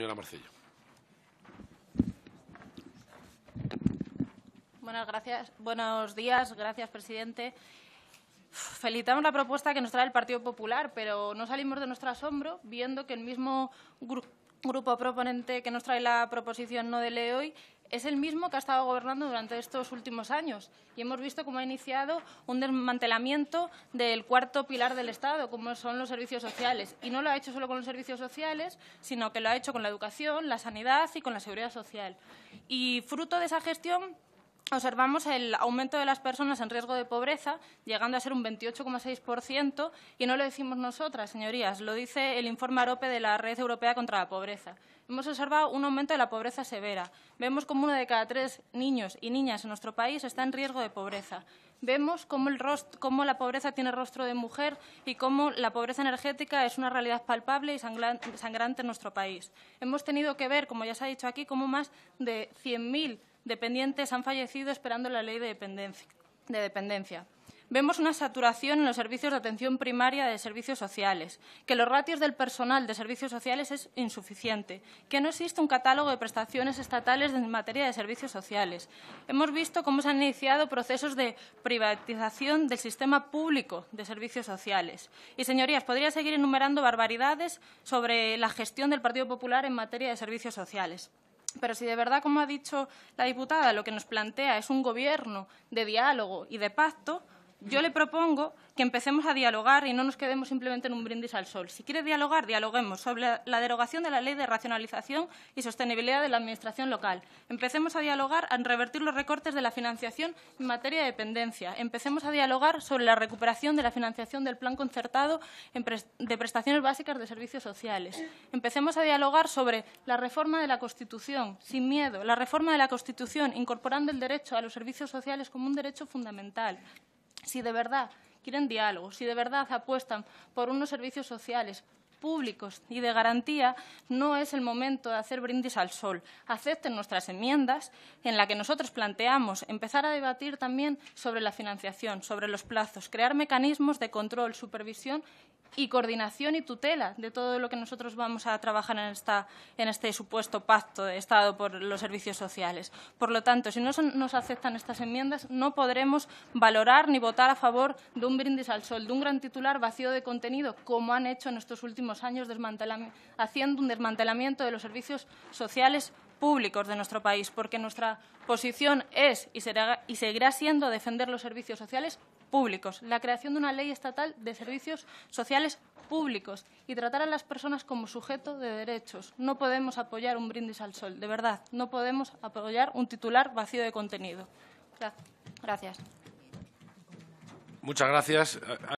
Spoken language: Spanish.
Señora Marcello. Buenas, gracias. Buenos días, gracias, presidente. Felicitamos la propuesta que nos trae el Partido Popular, pero no salimos de nuestro asombro viendo que el mismo grupo proponente que nos trae la proposición no de ley hoy es el mismo que ha estado gobernando durante estos últimos años. Y hemos visto cómo ha iniciado un desmantelamiento del cuarto pilar del Estado, como son los servicios sociales. Y no lo ha hecho solo con los servicios sociales, sino que lo ha hecho con la educación, la sanidad y con la seguridad social. Y fruto de esa gestión observamos el aumento de las personas en riesgo de pobreza, llegando a ser un 28,6%, y no lo decimos nosotras, señorías, lo dice el informe AROPE de la Red Europea contra la Pobreza. Hemos observado un aumento de la pobreza severa. Vemos como uno de cada tres niños y niñas en nuestro país está en riesgo de pobreza. Vemos cómo, cómo la pobreza tiene rostro de mujer y cómo la pobreza energética es una realidad palpable y sangrante en nuestro país. Hemos tenido que ver, como ya se ha dicho aquí, cómo más de 100.000 dependientes han fallecido esperando la ley de dependencia. Vemos una saturación en los servicios de atención primaria de servicios sociales, que los ratios del personal de servicios sociales es insuficiente, que no existe un catálogo de prestaciones estatales en materia de servicios sociales. Hemos visto cómo se han iniciado procesos de privatización del sistema público de servicios sociales. Y, señorías, podría seguir enumerando barbaridades sobre la gestión del Partido Popular en materia de servicios sociales. Pero si de verdad, como ha dicho la diputada, lo que nos plantea es un gobierno de diálogo y de pacto, yo le propongo que empecemos a dialogar y no nos quedemos simplemente en un brindis al sol. Si quiere dialogar, dialoguemos sobre la derogación de la ley de racionalización y sostenibilidad de la Administración local. Empecemos a dialogar en revertir los recortes de la financiación en materia de dependencia. Empecemos a dialogar sobre la recuperación de la financiación del plan concertado de prestaciones básicas de servicios sociales. Empecemos a dialogar sobre la reforma de la Constitución, sin miedo, la reforma de la Constitución, incorporando el derecho a los servicios sociales como un derecho fundamental si de verdad quieren diálogo, si de verdad apuestan por unos servicios sociales públicos y de garantía, no es el momento de hacer brindis al sol. Acepten nuestras enmiendas en las que nosotros planteamos empezar a debatir también sobre la financiación, sobre los plazos, crear mecanismos de control, supervisión y coordinación y tutela de todo lo que nosotros vamos a trabajar en, esta, en este supuesto pacto de Estado por los servicios sociales. Por lo tanto, si no nos aceptan estas enmiendas, no podremos valorar ni votar a favor de un brindis al sol, de un gran titular vacío de contenido, como han hecho en estos últimos años, haciendo un desmantelamiento de los servicios sociales públicos de nuestro país, porque nuestra posición es y, será, y seguirá siendo defender los servicios sociales públicos, la creación de una ley estatal de servicios sociales públicos y tratar a las personas como sujeto de derechos. No podemos apoyar un brindis al sol, de verdad, no podemos apoyar un titular vacío de contenido. Gracias. Muchas gracias.